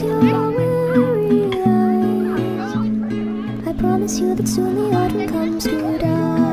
close your weary eyes I promise you that soon the autumn comes to die